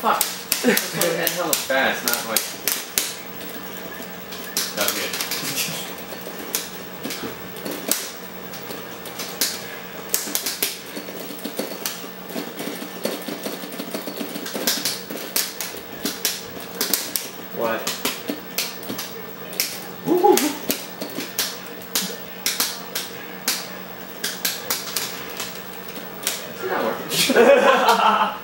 fuck? That's hella fast, not like. That was good. What? Woo! It's not working.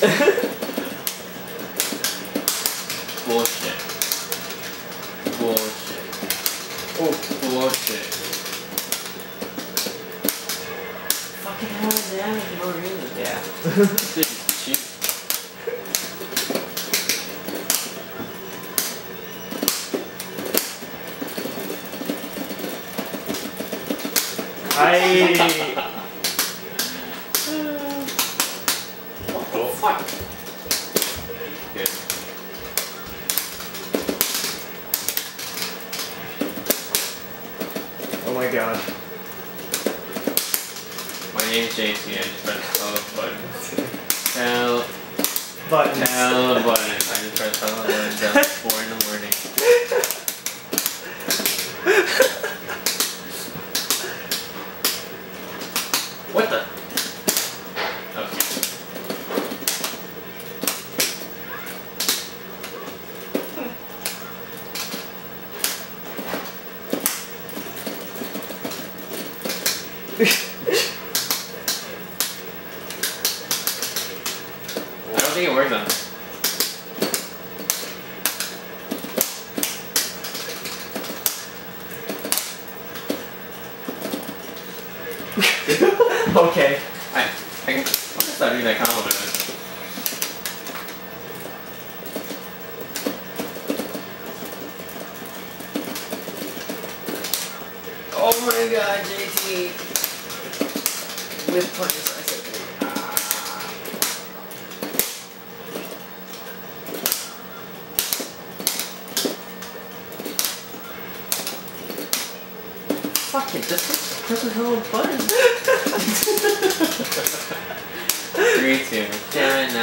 はい。What? Good. Oh my god. My name's JC, I just pressed all the buttons. Hell, Buttons. hell the buttons. I just pressed all the buttons at 4 in the morning. What the? Okay. I don't think it works on this. okay. I, I can, I'm gonna start doing that combo with Oh my god, JT. With punches, I said. Ah. Fuck it, just press a hell of a button. Three, two, ten, now.